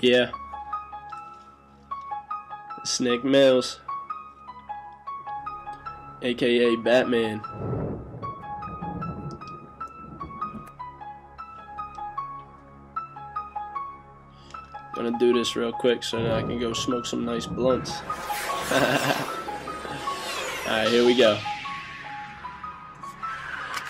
Yeah. Snake Mills. AKA Batman. Gonna do this real quick so that I can go smoke some nice blunts. Alright, here we go.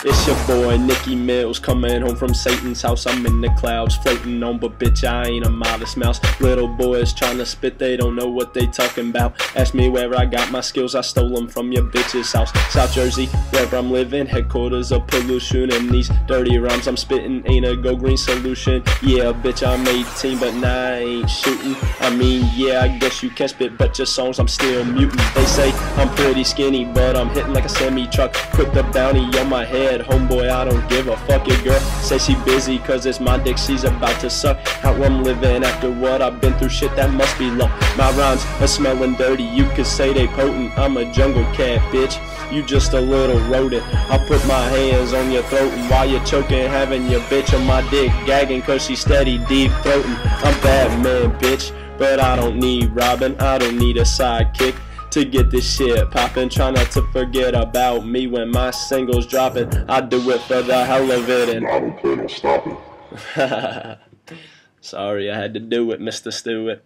It's your boy Nicky Mills coming home from Satan's house. I'm in the clouds floating on, but bitch, I ain't a modest mouse. Little boys trying to spit, they don't know what they talking about. Ask me where I got my skills, I stole them from your bitch's house. South Jersey, where I'm living, headquarters of pollution. And these dirty rhymes I'm spitting ain't a go green solution. Yeah, bitch, I'm 18, but nah, I ain't shooting. I mean, yeah, I guess you can spit, but your songs I'm still muting. They say I'm pretty skinny, but I'm hitting like a semi truck. Put the bounty on my head homeboy, I don't give a fuck. Your girl say she busy, cause it's my dick she's about to suck. How I'm living after what I've been through, shit that must be love. My rhymes are smelling dirty, you could say they potent. I'm a jungle cat, bitch. You just a little rodent. I put my hands on your throat and while you're choking, having your bitch on my dick, gagging cause she steady deep throating. I'm Batman, bitch, but I don't need Robin, I don't need a sidekick to get this shit poppin'. Try not to forget about me when my singles dropping. I do it for the hell of it, and I don't plan on stopping. Sorry, I had to do it, Mr. Stewart.